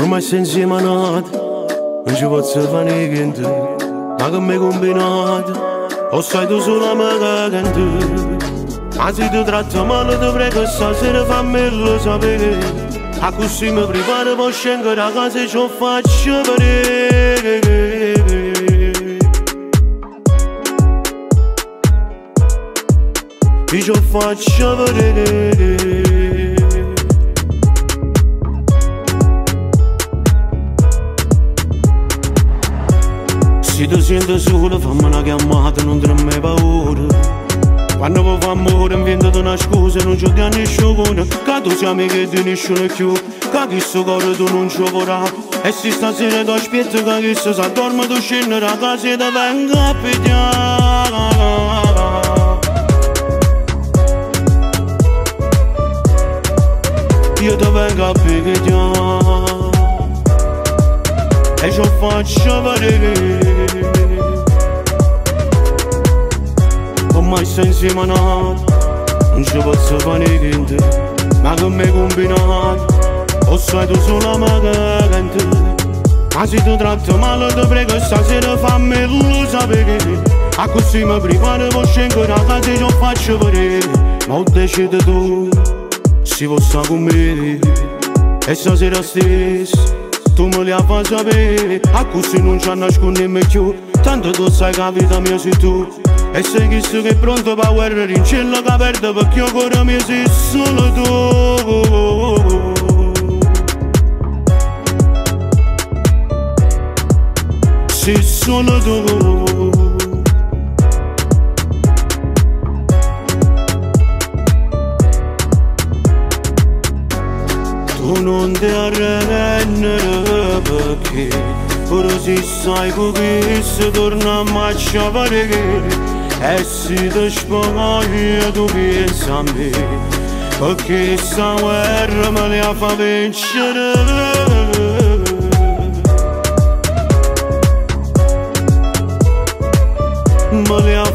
Ormai sei insieme a nata, non ci posso fare niente, ma che mi hai combinato, o sai tu solo me cagante. Ma se ti tratto male ti prego stasera fammelo sapere, a così mi preparo per scendere a casa e ci faccio vedere. E ci faccio vedere. Se ti senti solo fammi una chiamata, non ne mai paura. Quando mi fa amore invento una scusa, non ci a nessuno Che tu sei amica di nessuno più Che questo cuore tu non ci vorrà. E se stasera ti aspetto che questo si addorme tu scendi da casa e ti vengo a pigliare e ci faccio vedere ormai sei insieme a noi non ci posso fare niente ma mi hai combinato o sai solo ma che se ti tratto male ti prego stasera fammi lo sapere a così mi preparo per scendere a casa e ci faccio vedere ma ho deciso tu si possa con me e stasera stesso tu me li fai sapere A così non ci nascondiamo più Tanto tu sai che la vita mia sei tu. E sei chissà che è pronto per guerra in cielo che perde Perché io cuore mio sei solo tu. Sei solo tu Unun derene baki Prozi sajgu gis durna mača varegi Esi dëshpoj dubi e sambi Pëki sa uerë më ljafa bin qërëve Më ljafa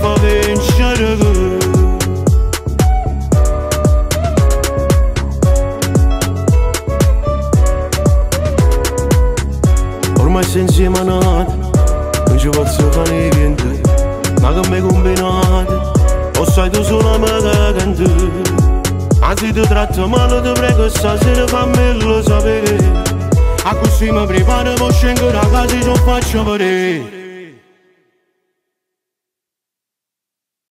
mai sentimos nada Un giovane fare niente Ma che mi combinate O sai tu sola me cagante de ti tratto male ti prego stasera fammelo sapere A così mi preparo poi scengo da casa e non faccio vedere